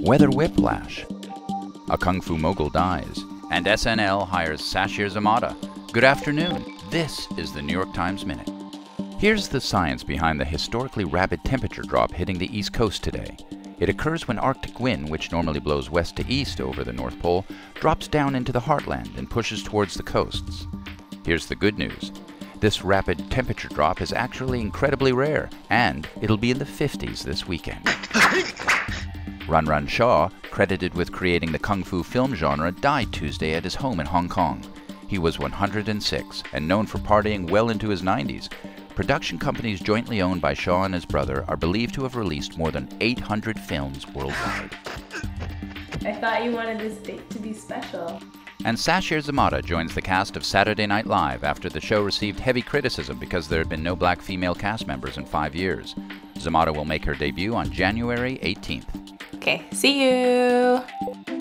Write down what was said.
weather whiplash. A kung fu mogul dies, and SNL hires Sasheer Zamata. Good afternoon. This is the New York Times Minute. Here's the science behind the historically rapid temperature drop hitting the East Coast today. It occurs when Arctic wind, which normally blows west to east over the North Pole, drops down into the heartland and pushes towards the coasts. Here's the good news. This rapid temperature drop is actually incredibly rare, and it'll be in the 50s this weekend. Run Run Shaw, credited with creating the kung fu film genre, died Tuesday at his home in Hong Kong. He was 106 and known for partying well into his 90s. Production companies jointly owned by Shaw and his brother are believed to have released more than 800 films worldwide. I thought you wanted this date to be special. And Sasheer Zamata joins the cast of Saturday Night Live after the show received heavy criticism because there had been no black female cast members in five years. Zamata will make her debut on January 18th. Okay, see you.